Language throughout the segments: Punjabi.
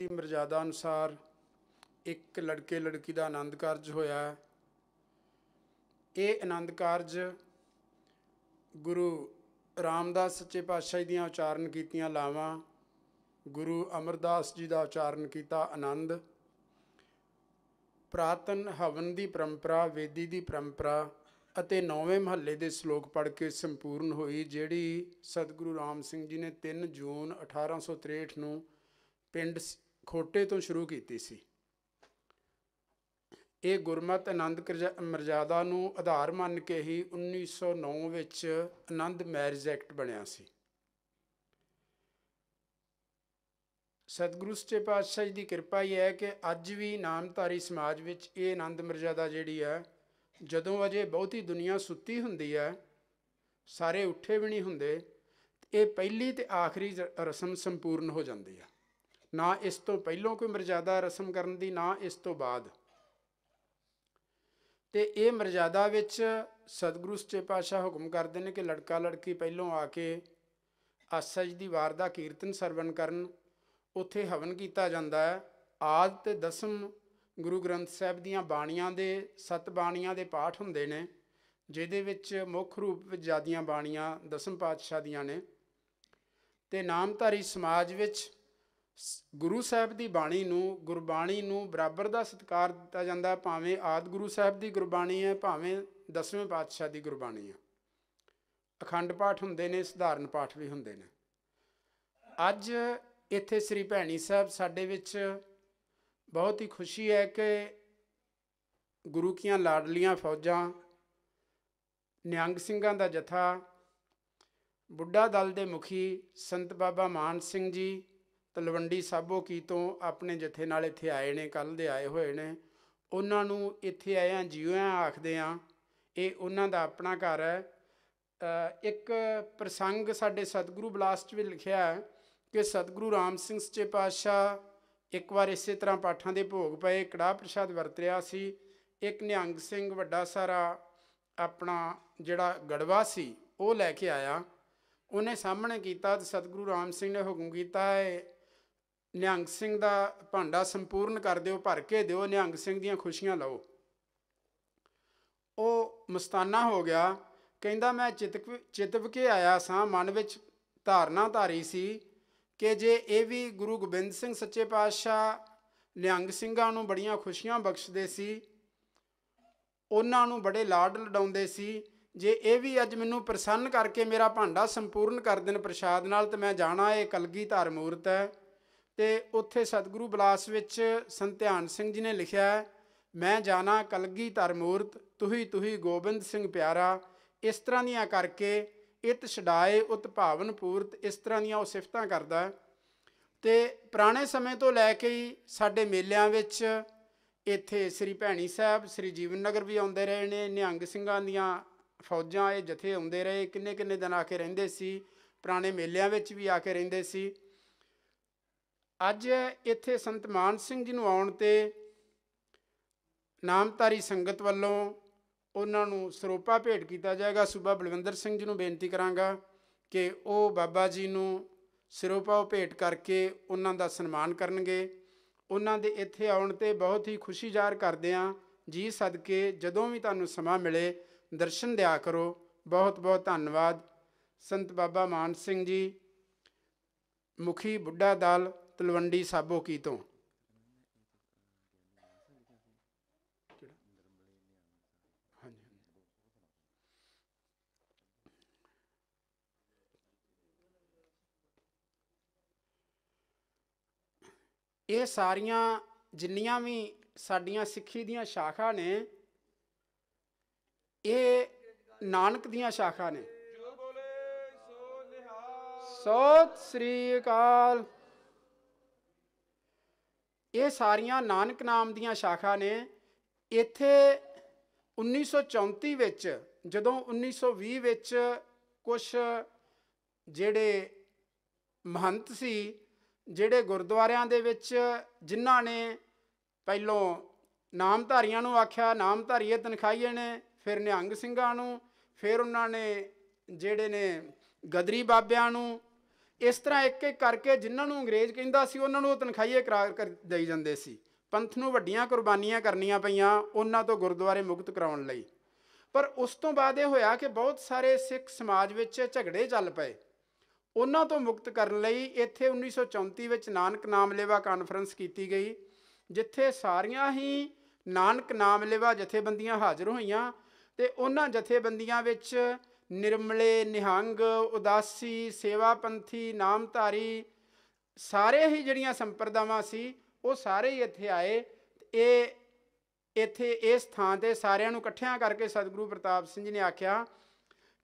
ਦੀ ਮਰਜ਼ਾਦਾ ਅਨੁਸਾਰ ਇੱਕ ਲੜਕੇ ਲੜਕੀ ਦਾ ਆਨੰਦ ਕਾਰਜ ਹੋਇਆ ਇਹ ਆਨੰਦ ਕਾਰਜ ਗੁਰੂ ਰਾਮਦਾਸ ਸੱਚੇ ਪਾਤਸ਼ਾਹ ਜੀ ਦੀਆਂ ਉਚਾਰਨ ਕੀਤੀਆਂ ਲਾਵਾਂ, ਗੁਰੂ ਅਮਰਦਾਸ ਜੀ ਦਾ ਉਚਾਰਨ ਕੀਤਾ ਆਨੰਦ, ਪ੍ਰਾਤਨ ਹਵਨ ਦੀ ਪਰੰਪਰਾ, ਵੇਦੀ ਦੀ ਪਰੰਪਰਾ ਅਤੇ ਨੌਵੇਂ ਮਹੱਲੇ ਦੇ ਸ਼ਲੋਕ ਪੜ੍ਹ ਕੇ ਸੰਪੂਰਨ ਹੋਈ, ਜਿਹੜੀ ਸਤਿਗੁਰੂ ਰਾਮ ਸਿੰਘ ਜੀ ਨੇ 3 ਜੂਨ 1863 ਨੂੰ ਪਿੰਡ ਸ- ਖੋਟੇ ਤੋਂ ਸ਼ੁਰੂ ਕੀਤੀ ਸੀ। ਇਹ ਗੁਰਮਤ ਆਨੰਦ ਕਰਜ- ਮਰਜ਼ਾਦਾ ਨੂੰ ਆਧਾਰ ਮੰਨ ਕੇ ਹੀ 1909 ਵਿੱਚ ਆਨੰਦ ਮੈਰਿਜ ਐਕਟ ਬਣਿਆ ਸੀ। ਸਤਿਗੁਰੂ ਸੱਚੇ ਪਾਤਸ਼ਾਹ ਜੀ ਦੀ ਕਿਰਪਾ ਹੀ ਹੈ ਕਿ ਅੱਜ ਵੀ ਨਾਮਧਾਰੀ ਸਮਾਜ ਵਿੱਚ ਇਹ ਆਨੰਦ ਮਰਜ਼ਾਦਾ ਜਿਹੜੀ ਹੈ, ਜਦੋਂ ਅਜੇ ਬਹੁਤੀ ਦੁਨੀਆ ਸੁੱਤੀ ਹੁੰਦੀ ਹੈ, ਸਾਰੇ ਉੱਠੇ ਵੀ ਨਹੀਂ ਹੁੰਦੇ, ਇਹ ਪਹਿਲੀ ਤੇ ਆਖਰੀ ਜ- ਰਸਮ ਸੰਪੂਰਨ ਹੋ ਜਾਂਦੀ ਹੈ। ਨਾ ਇਸ ਤੋਂ ਪਹਿਲਾਂ ਕੋਈ ਮਰਜ਼ਾਦਾ ਰਸਮ ਕਰਨ ਦੀ, ਨਾ ਇਸ ਤੋਂ ਬਾਅਦ। ਤੇ ਇਹ ਮਰਜ਼ਾਦਾ ਵਿੱਚ ਸਤਿਗੁਰੂ ਸੱਚੇ ਪਾਤਸ਼ਾਹ ਹੁਕਮ ਕਰਦੇ ਨੇ ਕਿ ਲੜਕਾ ਲੜਕੀ ਪਹਿਲੋਂ ਆ ਕੇ ਆਸਾ ਜੀ ਦੀ ਵਾਰ ਦਾ ਕੀਰਤਨ ਸਰਵਣ ਕਰਨ। ਉੱਥੇ ਹਵਨ ਕੀਤਾ ਜਾਂਦਾ ਹੈ। ਆਦ ਤੇ ਦਸਮ ਗੁਰੂ ਗ੍ਰੰਥ ਸਾਹਿਬ ਦੀਆਂ ਬਾਣੀਆਂ ਦੇ, ਸੱਤ ਬਾਣੀਆਂ ਦੇ ਪਾਠ ਹੁੰਦੇ ਨੇ, ਜਿਹਦੇ ਵਿੱਚ ਮੁੱਖ ਰੂਪ ਵਿੱਚ ਜਿਆਦੀਆਂ ਬਾਣੀਆਂ ਦਸਮ ਪਾਤਸ਼ਾਹ ਦੀਆਂ ਨੇ। ਤੇ ਨਾਮਧਾਰੀ ਸਮਾਜ ਵਿੱਚ ਗੁਰੂ ਸਾਹਿਬ ਦੀ ਬਾਣੀ ਨੂੰ, ਗੁਰਬਾਣੀ ਨੂੰ ਬਰਾਬਰ ਦਾ ਸਤਿਕਾਰ ਦਿੱਤਾ ਜਾਂਦਾ ਹੈ, ਭਾਵੇਂ ਆਦ ਗੁਰੂ ਸਾਹਿਬ ਦੀ ਗੁਰਬਾਣੀ ਹੈ, ਭਾਵੇਂ ਦਸਵੇਂ ਪਾਤਸ਼ਾਹ ਦੀ ਗੁਰਬਾਣੀ ਹੈ। ਅਖੰਡ ਪਾਠ ਹੁੰਦੇ ਨੇ, ਸਧਾਰਨ ਪਾਠ ਵੀ ਹੁੰਦੇ ਨੇ। ਅੱਜ ਇੱਥੇ ਸ੍ਰੀ ਭੈਣੀ ਸਾਹਿਬ ਸਾਡੇ ਵਿੱਚ ਬਹੁਤ ਹੀ ਖੁਸ਼ੀ ਹੈ ਕਿ ਗੁਰੂ ਕੀਆਂ ਲਾਡਲੀਆਂ ਫੌਜਾਂ, ਨਿਹੰਗ ਸਿੰਘਾਂ ਦਾ ਜਥਾ, ਬੁੱਢਾ ਦਲ ਦੇ ਮੁਖੀ ਸੰਤ ਬਾਬਾ ਮਾਨ ਸਿੰਘ ਜੀ ਤਲਵੰਡੀ ਸਾਬੋ ਕੀ ਤੋਂ ਆਪਣੇ ਜਥੇ ਨਾਲ ਇੱਥੇ ਆਏ ਨੇ ਕੱਲ ਦੇ ਆਏ ਹੋਏ ਨੇ। ਉਹਨਾਂ ਨੂੰ ਇੱਥੇ ਆਇਆ ਜਿਉਂ ਆਖਦੇ ਆ। ਇਹ ਉਹਨਾਂ ਦਾ ਆਪਣਾ ਘਰ ਹੈ। ਇੱਕ ਪ੍ਰਸੰਗ ਸਾਡੇ ਸਤਿਗੁਰੂ ਬਲਾਸਟ ਵਿੱਚ ਲਿਖਿਆ ਹੈ ਕਿ ਸਤਿਗੁਰੂ ਰਾਮ ਸਿੰਘ ਸੱਚੇ ਪਾਤਸ਼ਾਹ ਇੱਕ ਵਾਰ ਇਸੇ ਤਰ੍ਹਾਂ ਪਾਠਾਂ ਦੇ ਭੋਗ ਪਏ, ਕੜਾਹ ਪ੍ਰਸ਼ਾਦ ਵਰਤ ਰਿਹਾ ਸੀ। ਇੱਕ ਨਿਹੰਗ ਸਿੰਘ ਵੱਡਾ ਸਾਰਾ ਆਪਣਾ ਜਿਹੜਾ ਗੜਵਾ ਸੀ, ਉਹ ਲੈ ਕੇ ਆਇਆ। ਉਹਨੇ ਸਾਹਮਣੇ ਕੀਤਾ ਤੇ ਸਤਿਗੁਰੂ ਰਾਮ ਸਿੰਘ ਨੇ ਹੁਕਮ ਕੀਤਾ ਹੈ ਨਿਹੰਗ ਸਿੰਘ ਦਾ ਭਾਂਡਾ ਸੰਪੂਰਨ ਕਰ ਦਿਓ, ਭਰ ਕੇ ਦਿਓ, ਨਿਹੰਗ ਸਿੰਘ ਦੀਆਂ ਖੁਸ਼ੀਆਂ ਲਓ ਉਹ ਮਸਤਾਨਾ ਹੋ ਗਿਆ। ਕਹਿੰਦਾ, ਮੈਂ ਚਿਤਕ ਚਿਤਵ ਕੇ ਆਇਆ ਸਾਂ। ਮਨ ਵਿੱਚ ਧਾਰਨਾ ਧਾਰੀ ਸੀ ਕਿ ਜੇ ਇਹ ਵੀ ਗੁਰੂ ਗੋਬਿੰਦ ਸਿੰਘ ਸੱਚੇ ਪਾਤਸ਼ਾਹ ਨਿਹੰਗ ਸਿੰਘਾਂ ਨੂੰ ਬੜੀਆਂ ਖੁਸ਼ੀਆਂ ਬਖਸ਼ਦੇ ਸੀ, ਉਹਨਾਂ ਨੂੰ ਬੜੇ ਲਾਡ ਲਡਾਉਂਦੇ ਸੀ, ਜੇ ਇਹ ਵੀ ਅੱਜ ਮੈਨੂੰ ਪ੍ਰਸੰਨ ਕਰਕੇ ਮੇਰਾ ਭਾਂਡਾ ਸੰਪੂਰਨ ਕਰ ਦੇਣ ਪ੍ਰਸ਼ਾਦ ਨਾਲ, ਤੇ ਮੈਂ ਜਾਣਾ, ਇਹ ਕਲਗੀ ਧਾਰ ਮੂਰਤ ਹੈ। ਤੇ ਉੱਥੇ ਸਤਿਗੁਰੂ ਬਲਾਸ ਵਿੱਚ ਸੰਤ ਧਿਆਨ ਸਿੰਘ ਜੀ ਨੇ ਲਿਖਿਆ ਹੈ, ਮੈਂ ਜਾਣਾ ਕਲਗੀ ਧਾਰ ਮੂਰਤ ਤੁਹੀ ਤੁਹੀ ਗੋਬਿੰਦ ਸਿੰਘ ਪਿਆਰਾ ਇਸ ਤਰ੍ਹਾਂ ਦੀਆਂ ਕਰਕੇ ਇਤ ਛਡਾਏ ਉਤ ਭਾਵਨ ਪੂਰਤ ਇਸ ਤਰ੍ਹਾਂ ਦੀਆਂ ਉਹ ਸਿਫਤਾਂ ਕਰਦਾ ਹੈ। ਤੇ ਪੁਰਾਣੇ ਸਮੇਂ ਤੋਂ ਲੈ ਕੇ ਹੀ ਸਾਡੇ ਮੇਲਿਆਂ ਵਿੱਚ ਇੱਥੇ ਸ੍ਰੀ ਭੈਣੀ ਸਾਹਿਬ ਸ੍ਰੀ ਜੀਵਨ ਨਗਰ ਵੀ ਆਉਂਦੇ ਰਹੇ ਨੇ ਨਿਹੰਗ ਸਿੰਘਾਂ ਦੀਆਂ ਫੌਜਾਂ ਇਹ ਜਥੇ ਆਉਂਦੇ ਰਹੇ ਕਿੰਨੇ ਕਿੰਨੇ ਦਿਨ ਆ ਕੇ ਰਹਿੰਦੇ ਸੀ ਪੁਰਾਣੇ ਮੇਲਿਆਂ ਵਿੱਚ ਵੀ ਆ ਕੇ ਰਹਿੰਦੇ ਸੀ ਅੱਜ ਇੱਥੇ ਸੰਤ ਮਾਨ ਸਿੰਘ ਜੀ ਨੂੰ ਆਉਣ ਤੇ ਨਾਮਧਾਰੀ ਸੰਗਤ ਵੱਲੋਂ ਉਹਨਾਂ ਨੂੰ ਸਰੋਪਾ ਭੇਟ ਕੀਤਾ ਜਾਏਗਾ। ਸੂਬਾ ਬਲਵਿੰਦਰ ਸਿੰਘ ਜੀ ਨੂੰ ਬੇਨਤੀ ਕਰਾਂਗਾ ਕਿ ਉਹ ਬਾਬਾ ਜੀ ਨੂੰ ਸਰੋਪਾ ਉਹ ਭੇਟ ਕਰਕੇ ਉਹਨਾਂ ਦਾ ਸਨਮਾਨ ਕਰਨਗੇ। ਉਹਨਾਂ ਦੇ ਇੱਥੇ ਆਉਣ ਤੇ ਬਹੁਤ ਹੀ ਖੁਸ਼ੀ ਜ਼ਾਹਰ ਕਰਦੇ ਹਾਂ। ਜੀ ਸਦਕੇ, ਜਦੋਂ ਵੀ ਤੁਹਾਨੂੰ ਸਮਾਂ ਮਿਲੇ, ਦਰਸ਼ਨ ਦਿਆ ਕਰੋ। ਬਹੁਤ ਬਹੁਤ ਧੰਨਵਾਦ। ਸੰਤ ਬਾਬਾ ਮਾਨ ਸਿੰਘ ਜੀ, ਮੁਖੀ ਬੁੱਢਾ ਦਲ ਤਲਵੰਡੀ ਸਾਬੋ ਕੀ ਤੋਂ। ਇਹ ਸਾਰੀਆਂ ਜਿੰਨੀਆਂ ਵੀ ਸਾਡੀਆਂ ਸਿੱਖੀ ਦੀਆਂ ਸ਼ਾਖਾ ਨੇ ਇਹ ਨਾਨਕ ਦੀਆਂ ਸ਼ਾਖਾ ਨੇ। ਜੋ ਬੋਲੇ ਸੋ ਨਿਹਾਲ। ਸਤਿ ਸ੍ਰੀ ਅਕਾਲ। ਇਹ ਸਾਰੀਆਂ ਨਾਨਕ ਨਾਮ ਦੀਆਂ ਸ਼ਾਖਾ ਨੇ। ਇੱਥੇ 1934 ਵਿੱਚ, ਜਦੋਂ 1920 ਵਿੱਚ ਕੁਝ ਜਿਹੜੇ ਮਹੰਤ ਸੀ, ਜਿਹੜੇ ਗੁਰਦੁਆਰਿਆਂ ਦੇ ਵਿੱਚ ਜਿਨ੍ਹਾਂ ਨੇ ਪਹਿਲੋਂ ਨਾਮਧਾਰੀਆਂ ਨੂੰ ਆਖਿਆ, ਨਾਮਧਾਰੀਏ ਤਨਖਾਈਏ ਨੇ, ਫਿਰ ਨਿਹੰਗ ਸਿੰਘਾਂ ਨੂੰ, ਫਿਰ ਉਹਨਾਂ ਨੇ ਜਿਹੜੇ ਨੇ ਗਦਰੀ ਬਾਬਿਆਂ ਨੂੰ ਇਸ ਤਰ੍ਹਾਂ ਇੱਕ ਇੱਕ ਕਰਕੇ ਜਿਨ੍ਹਾਂ ਨੂੰ ਅੰਗਰੇਜ਼ ਕਹਿੰਦਾ ਸੀ, ਉਹਨਾਂ ਨੂੰ ਉਹ ਤਨਖਾਹੀਏ ਕਰਾਰ ਕਰ ਦੇਈ ਜਾਂਦੇ ਸੀ। ਪੰਥ ਨੂੰ ਵੱਡੀਆਂ ਕੁਰਬਾਨੀਆਂ ਕਰਨੀਆਂ ਪਈਆਂ ਉਹਨਾਂ ਤੋਂ ਗੁਰਦੁਆਰੇ ਮੁਕਤ ਕਰਾਉਣ ਲਈ। ਪਰ ਉਸ ਤੋਂ ਬਾਅਦ ਇਹ ਹੋਇਆ ਕਿ ਬਹੁਤ ਸਾਰੇ ਸਿੱਖ ਸਮਾਜ ਵਿੱਚ ਝਗੜੇ ਚੱਲ ਪਏ। ਉਹਨਾਂ ਤੋਂ ਮੁਕਤ ਕਰਨ ਲਈ ਇੱਥੇ 1934 ਵਿੱਚ ਨਾਨਕ ਨਾਮਲੇਵਾ ਕਾਨਫਰੰਸ ਕੀਤੀ ਗਈ, ਜਿੱਥੇ ਸਾਰੀਆਂ ਹੀ ਨਾਨਕ ਨਾਮਲੇਵਾ ਜਥੇਬੰਦੀਆਂ ਹਾਜ਼ਰ ਹੋਈਆਂ ਤੇ ਉਹਨਾਂ ਜਥੇਬੰਦੀਆਂ ਵਿੱਚ ਨਿਰਮਲੇ ਨਿਹੰਗ, ਉਦਾਸੀ, ਸੇਵਾਪੰਥੀ, ਨਾਮਧਾਰੀ, ਸਾਰੇ ਹੀ ਜਿਹੜੀਆਂ ਸੰਪਰਦਾਵਾਂ ਸੀ, ਉਹ ਸਾਰੇ ਹੀ ਇੱਥੇ ਆਏ। ਇਹ ਇੱਥੇ ਇਸ ਥਾਂ ਤੇ ਸਾਰਿਆਂ ਨੂੰ ਇਕੱਠਿਆਂ ਕਰਕੇ ਸਤਿਗੁਰੂ ਪ੍ਰਤਾਪ ਸਿੰਘ ਜੀ ਨੇ ਆਖਿਆ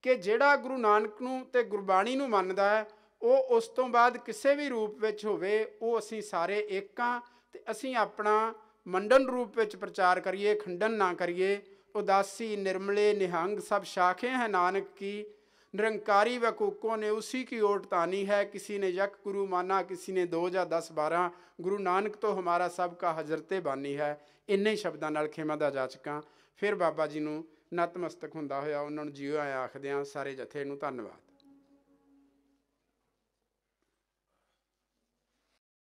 ਕਿ ਜਿਹੜਾ ਗੁਰੂ ਨਾਨਕ ਨੂੰ ਤੇ ਗੁਰਬਾਣੀ ਨੂੰ ਮੰਨਦਾ ਹੈ, ਉਹ ਉਸ ਤੋਂ ਬਾਅਦ ਕਿਸੇ ਵੀ ਰੂਪ ਵਿੱਚ ਹੋਵੇ, ਉਹ ਅਸੀਂ ਸਾਰੇ ਇੱਕ ਹਾਂ ਤੇ ਅਸੀਂ ਆਪਣਾ ਮੰਡਨ ਰੂਪ ਵਿੱਚ ਪ੍ਰਚਾਰ ਕਰੀਏ, ਖੰਡਨ ਨਾ ਕਰੀਏ। ਉਦਾਸੀ, ਨਿਰਮਲੇ, ਨਿਹੰਗ ਸਭ ਸ਼ਾਖੇ ਹੈ ਨਾਨਕ ਕੀ। ਨਿਰੰਕਾਰੀ ਵਕੂਕੋ ਨੇ ने ਕੀ ਓਟ ओट ਹੈ। ਕਿਸੇ ਨੇ ਯਕ ਗੁਰੂ ਮਾਨਾ, ਕਿਸੇ ਨੇ ने ਜਾਂ या दस ਗੁਰੂ ਨਾਨਕ ਤੋਂ ਹਮਾਰਾ ਸਭ ਕਾ ਹਜ਼ਰਤੇ ਬਾਨੀ ਹੈ। ਇੰਨੇ ਸ਼ਬਦਾਂ ਨਾਲ ਖਿਮਾ ਦਾ ਜਾ ਚੁੱਕਾ ਫਿਰ ਬਾਬਾ ਜੀ ਨੂੰ ਨਤਮਸਤਕ ਹੁੰਦਾ ਹੋਇਆ ਉਹਨਾਂ ਨੂੰ ਜੀਓ ਆਇਆ ਆਖਦੇ ਆ ਸਾਰੇ ਜਥੇ ਨੂੰ ਧੰਨਵਾਦ।